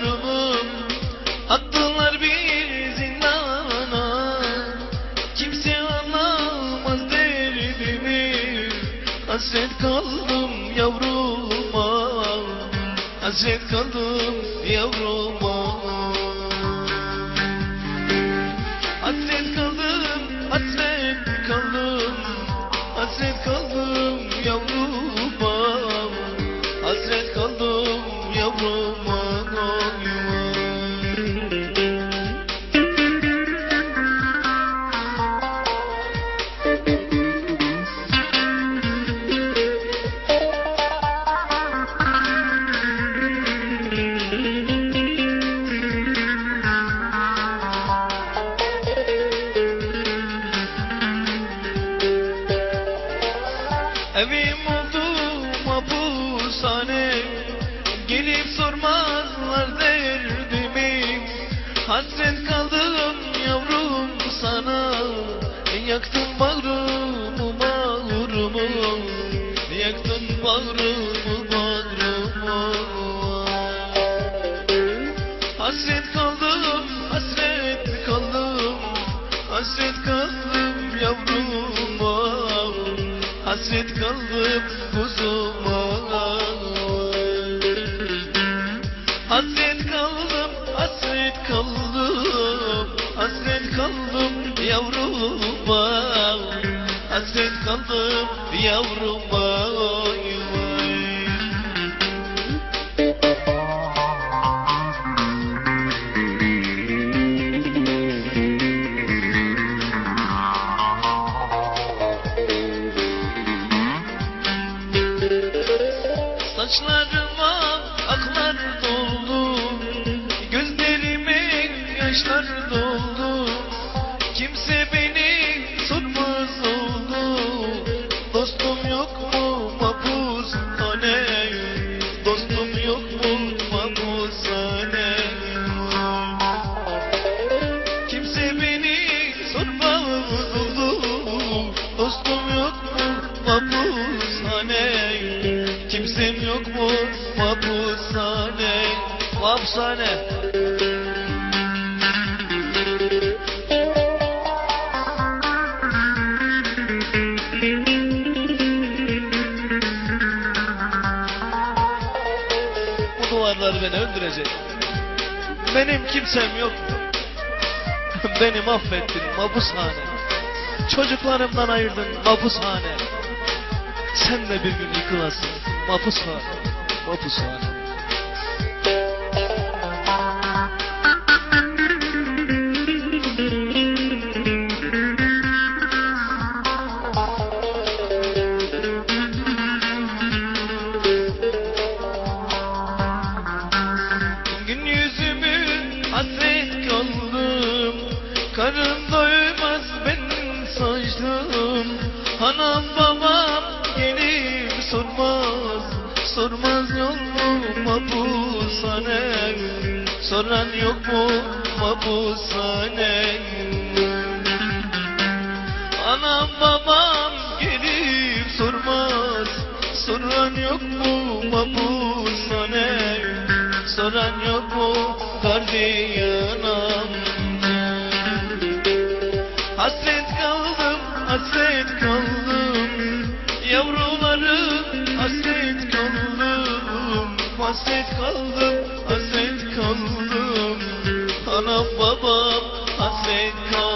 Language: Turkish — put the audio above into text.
yorumum Attılar bir zindana. Kimse anlamaz derdimi. Hasret kaldım yavruma. Hasret kaldım yavruma. Hasret kaldım, hasret kaldım. Hasret kaldım yavruma. Hasret kaldım yavruma Hasret kaldım yavrum sana. Yaktın bağrımı bağrımı Yaktın bağrımı bağrımı Hasret kaldım, hasret kaldım. Hasret kaldım yavruma Hasret kaldım kuzuma yavruma Hasret kaldım yavruma Saçlarıma Mapushane Bu duvarlar beni öldürecek. Benim kimsem yok. Beni mahvettin mapushane Çocuklarımdan ayırdın mapushane Sen de bir gün yıkılasın mapushane Mapushane Karın doymaz benim saçlım Anam babam gelip sormaz. Sormaz yok mu mapushane Soran yok mu mapushane Anam babam gelip sormaz. Soran yok mu mapushane Soran yok mu gardiyanam Hasret kaldım, hasret kaldım. Yavruların hasret kaldım. Hasret kaldım, hasret kaldım. Anam babam hasret kaldım.